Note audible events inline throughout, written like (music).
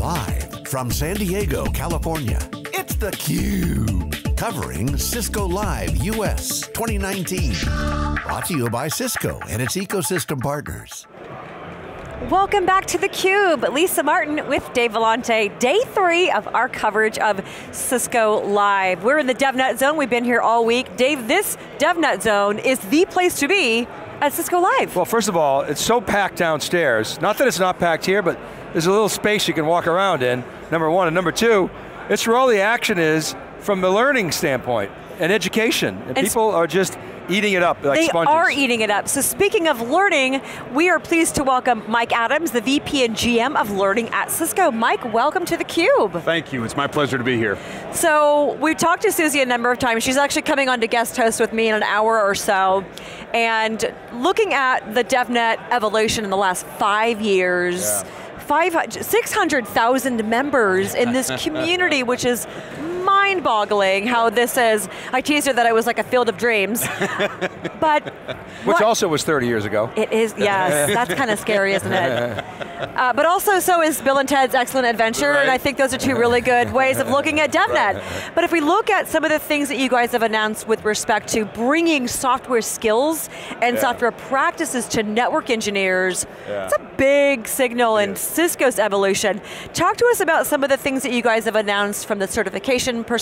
Live from San Diego, California, it's theCUBE. Covering Cisco Live US 2019. Brought to you by Cisco and its ecosystem partners. Welcome back to theCUBE. Lisa Martin with Dave Vellante. Day three of our coverage of Cisco Live. We're in the DevNet zone, we've been here all week. Dave, this DevNet zone is the place to be at Cisco Live. Well, first of all, it's so packed downstairs. Not that it's not packed here, but there's a little space you can walk around in, number one. And number two, it's where all the action is from the learning standpoint and education. And, and people are just eating it up like they sponges. are eating it up. So speaking of learning, we are pleased to welcome Mike Adams, the VP and GM of Learning at Cisco. Mike, welcome to theCUBE. Thank you, it's my pleasure to be here. So we've talked to Susie a number of times. She's actually coming on to guest host with me in an hour or so. And looking at the DevNet evolution in the last five years, yeah. 600,000 members in this (laughs) community, which is mind-boggling how this is, I teased her that it was like a field of dreams. (laughs) but Which what, also was 30 years ago. It is, yes, (laughs) that's kind of scary, isn't it? (laughs) Uh, but also so is Bill and Ted's Excellent Adventure, right. and I think those are two really good ways of looking at DevNet. Right. But if we look at some of the things that you guys have announced with respect to bringing software skills and yeah. software practices to network engineers, yeah. it's a big signal in Cisco's evolution. Talk to us about some of the things that you guys have announced from the certification perspective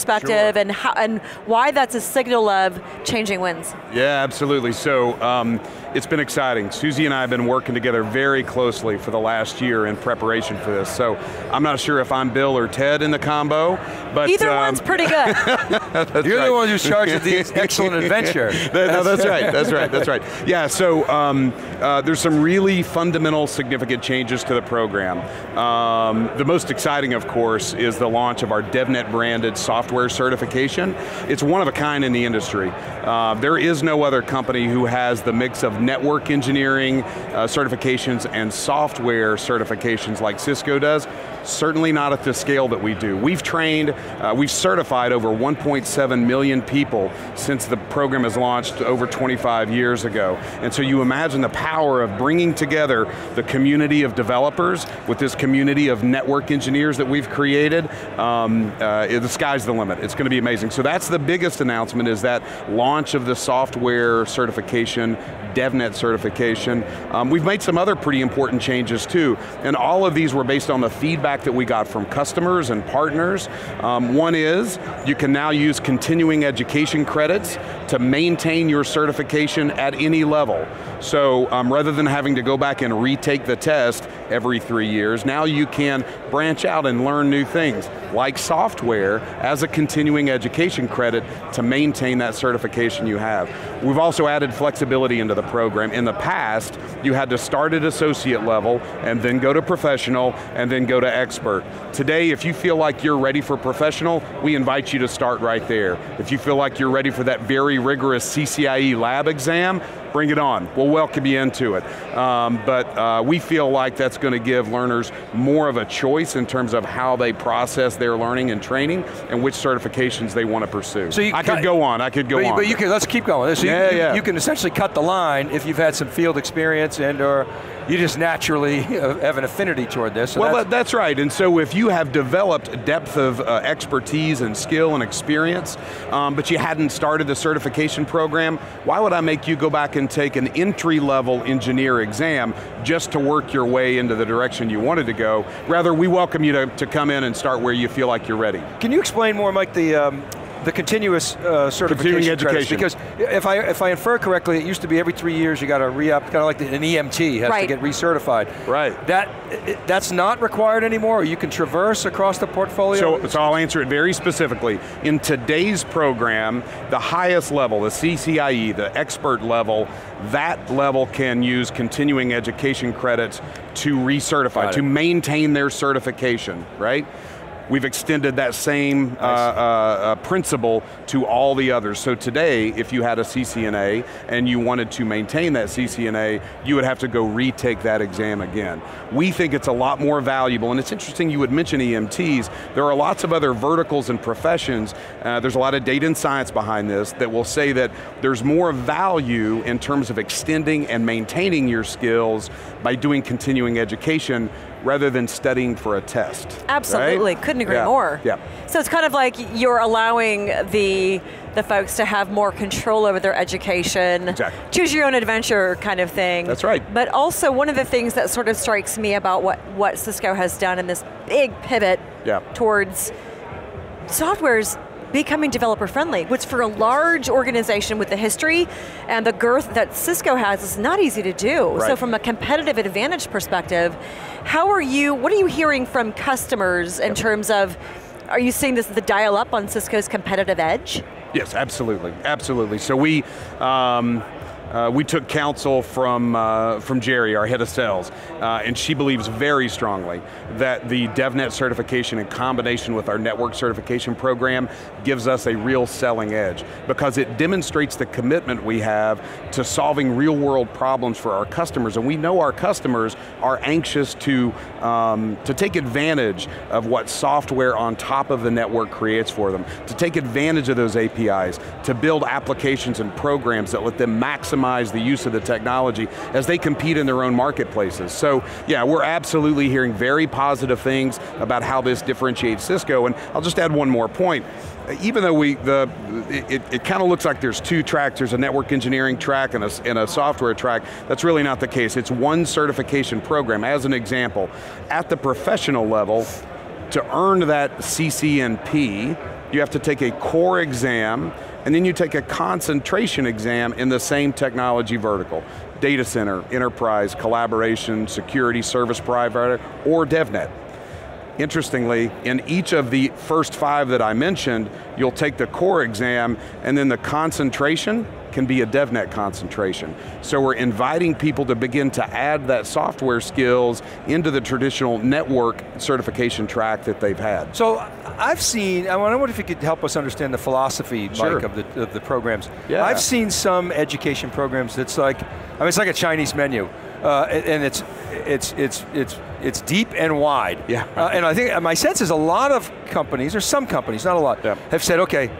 sure. and, how, and why that's a signal of changing winds. Yeah, absolutely. So um, it's been exciting. Susie and I have been working together very closely for the last year in preparation for this. So I'm not sure if I'm Bill or Ted in the combo, but either um, one's pretty good. (laughs) You're right. the one who's charged with the (laughs) excellent adventure. that, no, that's right. That's right. That's right. Yeah. So um, uh, there's some really fundamental, significant changes to the program. Um, the most exciting, of course, is the launch of our DevNet branded software certification. It's one of a kind in the industry. Uh, there is no other company who has the mix of network engineering uh, certifications and software certifications like Cisco does, certainly not at the scale that we do. We've trained, uh, we've certified over 1.7 million people since the program has launched over 25 years ago. And so you imagine the power of bringing together the community of developers with this community of network engineers that we've created. Um, uh, the sky's the limit, it's going to be amazing. So that's the biggest announcement is that launch of the software certification, DevNet certification. Um, we've made some other pretty important changes too, and all of these were based on the feedback that we got from customers and partners. Um, one is, you can now use continuing education credits to maintain your certification at any level. So um, rather than having to go back and retake the test every three years, now you can branch out and learn new things, like software as a continuing education credit to maintain that certification you have. We've also added flexibility into the program. In the past, you had to start at associate level and then go to professional and then go to expert. Today, if you feel like you're ready for professional, we invite you to start right there. If you feel like you're ready for that very rigorous CCIE lab exam, bring it on. We'll welcome you into it. Um, but uh, we feel like that's going to give learners more of a choice in terms of how they process their learning and training and which certifications they want to pursue. So I could go on, I could go but, on. But you can, let's keep going. So yeah, you, yeah. you can essentially cut the line if you've had some field experience and or you just naturally (laughs) have an affinity toward this. So well, that's, that's, right, and so if you have developed depth of uh, expertise and skill and experience, um, but you hadn't started the certification program, why would I make you go back and take an entry-level engineer exam just to work your way into the direction you wanted to go? Rather, we welcome you to, to come in and start where you feel like you're ready. Can you explain more, Mike, the, um, the continuous uh, certification education. Because if I, if I infer correctly, it used to be every three years you got to re-up, kind of like an EMT has right. to get recertified. Right. That, that's not required anymore, you can traverse across the portfolio? So, so I'll answer it very specifically. In today's program, the highest level, the CCIE, the expert level, that level can use continuing education credits to recertify, to maintain their certification, right? We've extended that same uh, uh, uh, principle to all the others. So today, if you had a CCNA and you wanted to maintain that CCNA, you would have to go retake that exam again. We think it's a lot more valuable, and it's interesting you would mention EMTs. There are lots of other verticals and professions, uh, there's a lot of data and science behind this that will say that there's more value in terms of extending and maintaining your skills by doing continuing education rather than studying for a test. Absolutely, right? couldn't agree yeah. more. Yeah. So it's kind of like you're allowing the the folks to have more control over their education. Exactly. Choose your own adventure kind of thing. That's right. But also one of the things that sort of strikes me about what, what Cisco has done in this big pivot Yeah. towards software's becoming developer friendly, which for a large organization with the history and the girth that Cisco has is not easy to do. So from a competitive advantage perspective, how are you, what are you hearing from customers in terms of, are you seeing this as the dial up on Cisco's competitive edge? Yes, absolutely, absolutely. So we, um, uh, we took counsel from, uh, from Gerri, our head of sales, uh, and she believes very strongly that the DevNet certification in combination with our network certification program gives us a real selling edge because it demonstrates the commitment we have to solving real world problems for our customers, and we know our customers are anxious to, um, to take advantage of what software on top of the network creates for them, to take advantage of those APIs, to build applications and programs that let them maximize the use of the technology as they compete in their own marketplaces. So yeah, we're absolutely hearing very positive things about how this differentiates Cisco, and I'll just add one more point even though we, the, it, it kind of looks like there's two tracks, there's a network engineering track and a, and a software track, that's really not the case. It's one certification program. As an example, at the professional level, to earn that CCNP, you have to take a core exam, and then you take a concentration exam in the same technology vertical. Data center, enterprise, collaboration, security, service provider, or DevNet. Interestingly, in each of the first five that I mentioned, you'll take the core exam and then the concentration can be a DevNet concentration. So we're inviting people to begin to add that software skills into the traditional network certification track that they've had. So I've seen, I wonder if you could help us understand the philosophy, Sure. Mike, of the, of the programs. Yeah. I've seen some education programs that's like, I mean, it's like a Chinese menu. Uh, and and it's, it's, it's, it's, it's deep and wide. Yeah. Uh, and I think, my sense is a lot of companies, or some companies, not a lot, Yeah. have said, okay,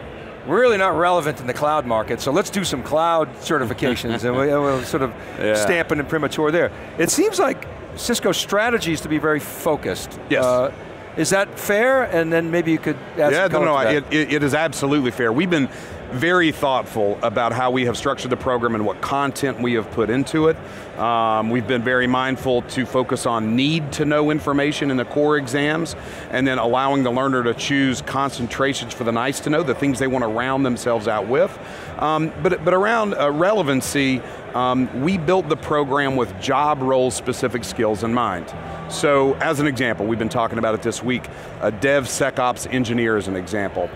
we're really not relevant in the cloud market, so let's do some cloud certifications and we- and we'll sort of (laughs) Yeah. stamp an imprimatur there. It seems like Cisco's strategy is to be very focused. Yes. Uh, is that fair? And then maybe you could add Yeah, no, no, color to it, that. it, it is absolutely fair. We've been very thoughtful about how we have structured the program and what content we have put into it. Um, we've been very mindful to focus on need to know information in the core exams, and then allowing the learner to choose concentrations for the nice to know, the things they want to round themselves out with. Um, but, but around uh, relevancy, um, we built the program with job role specific skills in mind. So as an example, we've been talking about it this week, a DevSecOps engineer is an example.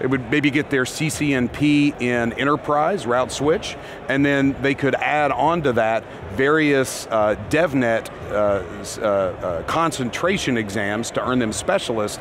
They would maybe get their CCNP in enterprise, route switch, and then they could add onto that various uh, DevNet uh, uh, uh, concentration exams to earn them specialists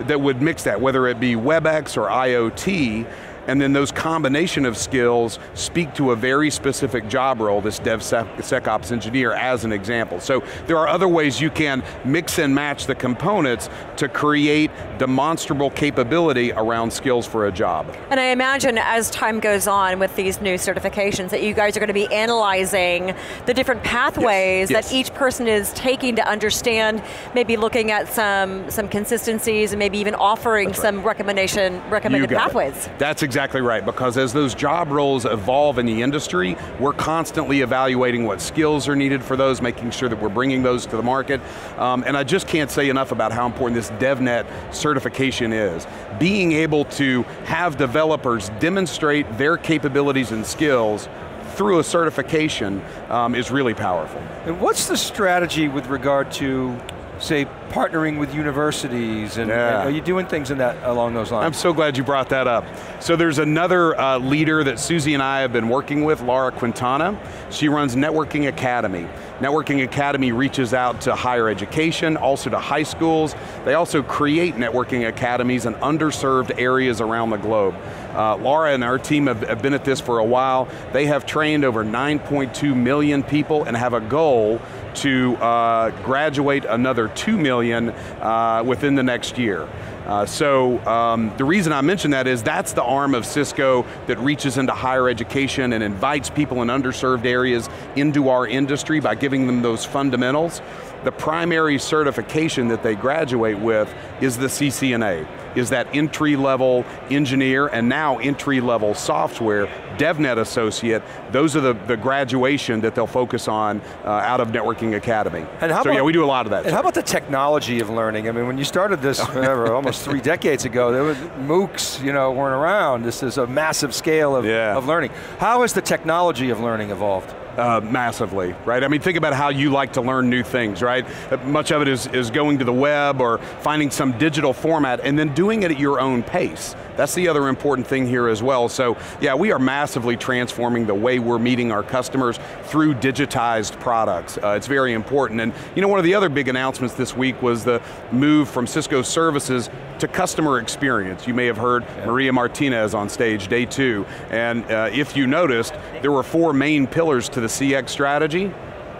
that would mix that, whether it be WebEx or IoT, and then those combination of skills speak to a very specific job role, this DevSecOps engineer as an example. So there are other ways you can mix and match the components to create demonstrable capability around skills for a job. And I imagine as time goes on with these new certifications that you guys are going to be analyzing the different pathways yes. that each person is taking to understand, maybe looking at some some consistencies and maybe even offering some recommendation recommended got it. pathways. That's exactly right, because as those job roles evolve in the industry, we're constantly evaluating what skills are needed for those, making sure that we're bringing those to the market. Um, and I just can't say enough about how important this DevNet certification is. Being able to have developers demonstrate their capabilities and skills through a certification um, is really powerful. And what's the strategy with regard to say, partnering with universities, and, Yeah. and are you doing things in that along those lines? I'm so glad you brought that up. So there's another uh, leader that Susie and I have been working with, Laura Quintana. She runs Networking Academy. Networking Academy reaches out to higher education, also to high schools. They also create networking academies in underserved areas around the globe. Uh, Laura and our team have, have been at this for a while. They have trained over 9.2 million people and have a goal to uh, graduate another 2 million uh, within the next year. Uh, so um, the reason I mention that is that's the arm of Cisco that reaches into higher education and invites people in underserved areas into our industry by giving them those fundamentals. The primary certification that they graduate with is the CCNA, is that entry level engineer and now entry level software, DevNet associate, those are the, the graduation that they'll focus on uh, out of Networking Academy. And how so yeah, we do a lot of that. And how about the technology of learning? I mean, when you started this, (laughs) whatever, almost three decades ago, there was MOOCs, you know, weren't around. This is a massive scale of, Yeah. of learning. How has the technology of learning evolved? Uh, massively, right? I mean, think about how you like to learn new things, right? Uh, Much of it is, is going to the web or finding some digital format and then doing it at your own pace. That's the other important thing here as well. So, yeah, we are massively transforming the way we're meeting our customers through digitized products. Uh, it's very important. And, you know, one of the other big announcements this week was the move from Cisco services to customer experience. You may have heard Maria Martinez on stage, day two. And uh, if you noticed, there were four main pillars to the CX strategy.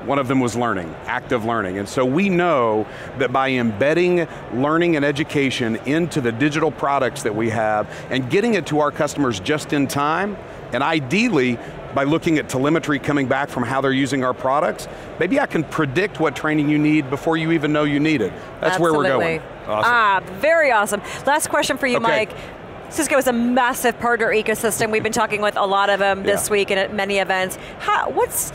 One of them was learning, active learning. And so we know that by embedding learning and education into the digital products that we have and getting it to our customers just in time, and ideally by looking at telemetry coming back from how they're using our products, maybe I can predict what training you need before you even know you need it. That's where we're going. Awesome. Ah, very awesome. Last question for you, Okay. Mike. Cisco is a massive partner ecosystem. We've been talking with a lot of them this Yeah. week and at many events. How, what's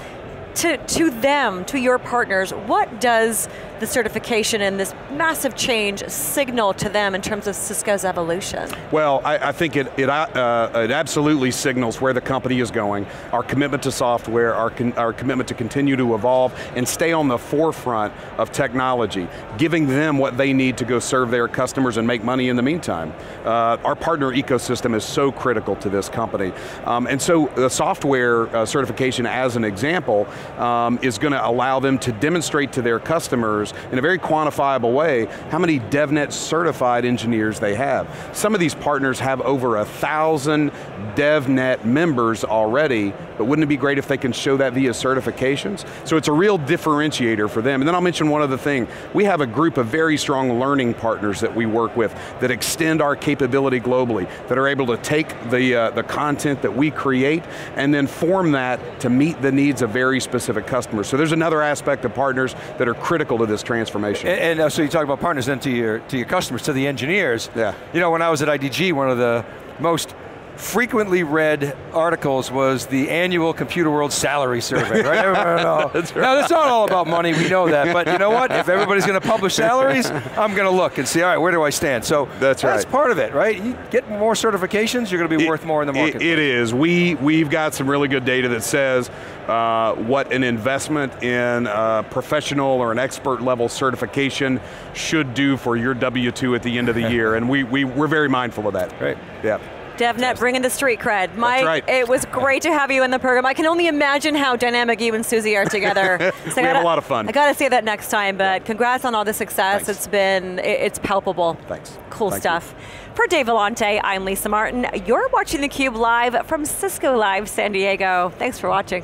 to, to them, to your partners, what does the certification and this massive change signal to them in terms of Cisco's evolution? Well, I, I think it, it, uh, it absolutely signals where the company is going, our commitment to software, our, our commitment to continue to evolve and stay on the forefront of technology, giving them what they need to go serve their customers and make money in the meantime. Uh, our partner ecosystem is so critical to this company. Um, and so the software uh, certification as an example um, is going to allow them to demonstrate to their customers in a very quantifiable way how many DevNet certified engineers they have. Some of these partners have over a thousand DevNet members already, but wouldn't it be great if they can show that via certifications? So it's a real differentiator for them. And then I'll mention one other thing. We have a group of very strong learning partners that we work with that extend our capability globally, that are able to take the, uh, the content that we create and then form that to meet the needs of very specific customers. So there's another aspect of partners that are critical to this transformation. And, and uh, so you talk about partners then to your, to your customers, to the engineers. Yeah. You know, when I was at IDG, one of the most frequently read articles was the annual Computerworld salary survey, right? no. (laughs) That's Now, that's not all about money, we know that, but you know what? If everybody's going to publish salaries, I'm going to look and see, all right, where do I stand? So That's right. that's part of it, right? You get more certifications, you're going to be It- worth more in the market. it is. We, we've got some really good data that says uh, what an investment in uh, professional or an expert level certification should do for your W-2 at the end of the year, and we, we, we're very mindful of that. Great. Yeah. DevNet bringing the street cred. Mike, right. it was great to have you in the program. I can only imagine how dynamic you and Susie are together. (laughs) So I We have gotta- a lot of fun. I got to say that next time, but congrats on all the success. Thanks. It's been, it- it's palpable. Thanks. Cool Thank you. stuff. For Dave Vellante, I'm Lisa Martin. You're watching theCUBE live from Cisco Live San Diego. Thanks for watching.